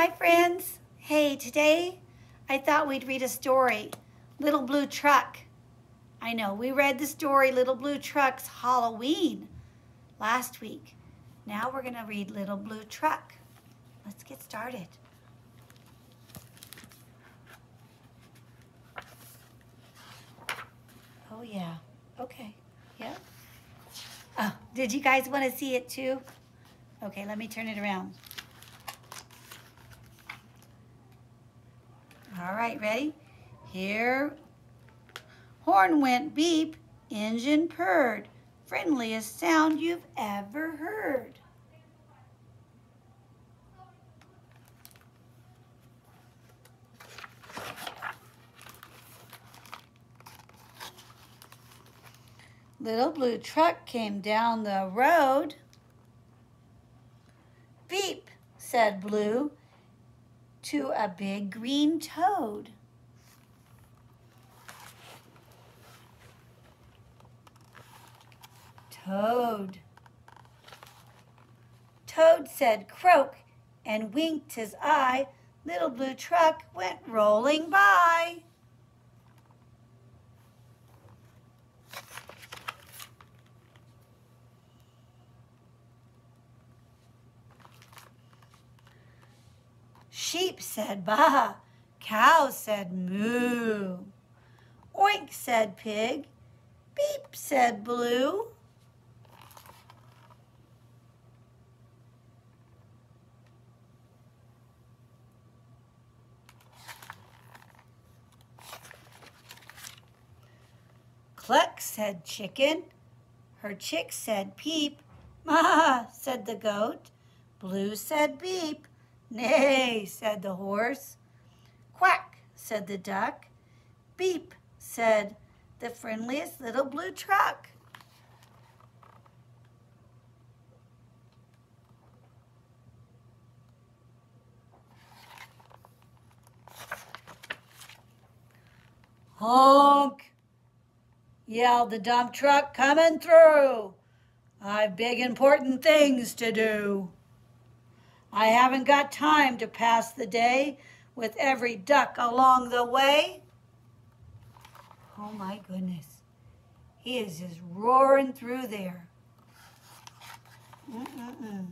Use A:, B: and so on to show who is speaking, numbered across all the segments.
A: Hi, friends. Hey, today I thought we'd read a story, Little Blue Truck. I know, we read the story Little Blue Truck's Halloween last week. Now we're to read Little Blue Truck. Let's get started. Oh, yeah. Okay. Yep. Oh, did you guys want to see it too? Okay, let me turn it around. All right, ready? Here. Horn went beep, engine purred. Friendliest sound you've ever heard. Little blue truck came down the road. Beep, said Blue to a big green toad. Toad. Toad said croak and winked his eye. Little blue truck went rolling by. Sheep said baa. Cow said moo. Oink said pig. Beep said blue. Cluck said chicken. Her chick said peep. Ma said the goat. Blue said beep. Nay, said the horse. Quack, said the duck. Beep, said the friendliest little blue truck. Honk, yelled the dump truck coming through. I've big important things to do. I haven't got time to pass the day with every duck along the way. Oh my goodness. He is just roaring through there. Mm-mm-mm.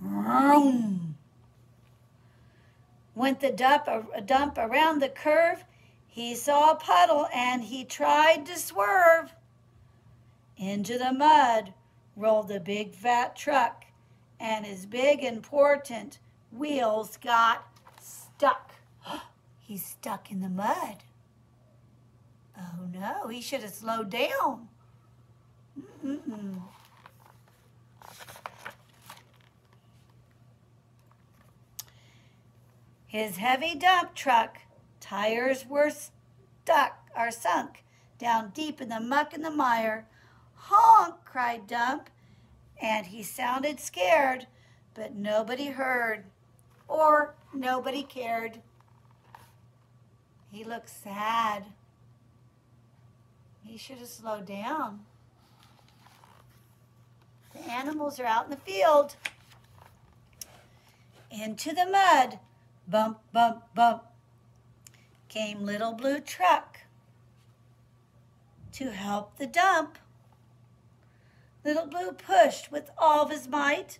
A: Vroom. Went the dump, a dump around the curve. He saw a puddle and he tried to swerve. Into the mud rolled the big fat truck, and his big important wheels got stuck. He's stuck in the mud. Oh no, he should have slowed down. Mm -mm. His heavy dump truck tires were stuck or sunk down deep in the muck and the mire Honk, cried Dump, and he sounded scared, but nobody heard or nobody cared. He looked sad. He should have slowed down. The animals are out in the field. Into the mud, bump, bump, bump, came Little Blue Truck to help the dump. Little Blue pushed with all of his might,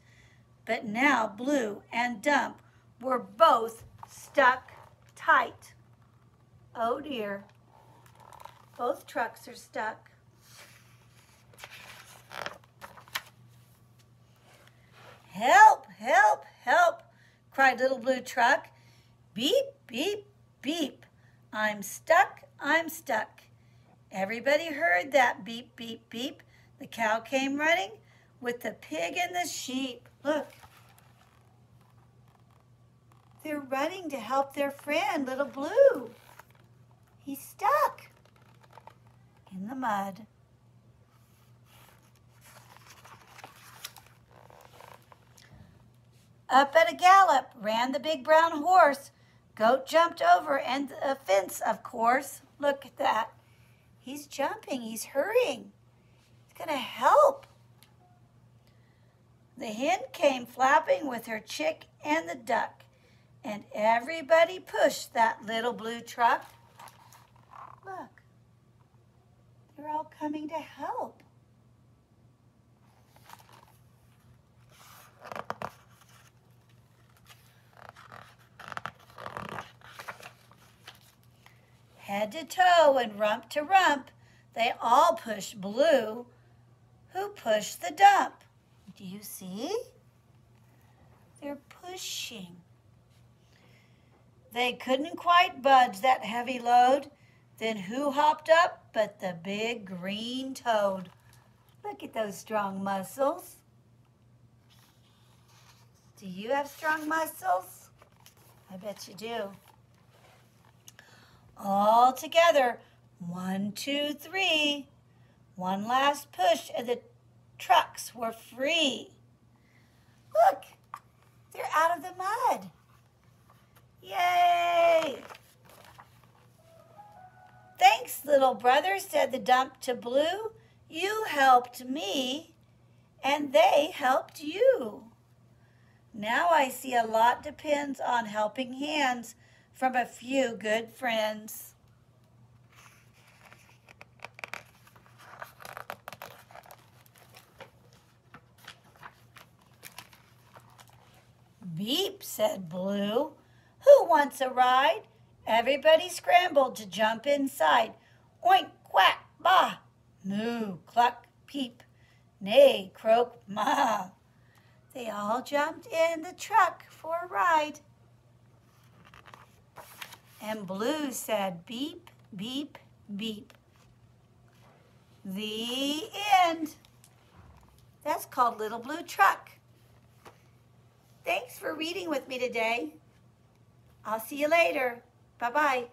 A: but now Blue and Dump were both stuck tight. Oh dear, both trucks are stuck. Help, help, help, cried Little Blue Truck. Beep, beep, beep. I'm stuck, I'm stuck. Everybody heard that beep, beep, beep. The cow came running with the pig and the sheep. Look. They're running to help their friend, Little Blue. He's stuck in the mud. Up at a gallop ran the big brown horse. Goat jumped over and a fence, of course. Look at that. He's jumping. He's hurrying going to help. The hen came flapping with her chick and the duck, and everybody pushed that little blue truck. Look, they're all coming to help. Head to toe and rump to rump, they all push blue, who pushed the dump. Do you see? They're pushing. They couldn't quite budge that heavy load. Then who hopped up but the big green toad? Look at those strong muscles. Do you have strong muscles? I bet you do. All together, one, two, three. One last push and the trucks were free. Look, they're out of the mud. Yay! Thanks, little brother, said the dump to Blue. You helped me, and they helped you. Now I see a lot depends on helping hands from a few good friends. Beep, said Blue. Who wants a ride? Everybody scrambled to jump inside. Oink, quack, bah, moo, cluck, peep, neigh, croak, ma. They all jumped in the truck for a ride. And Blue said beep, beep, beep. The end. That's called Little Blue Truck. Thanks for reading with me today. I'll see you later. Bye-bye.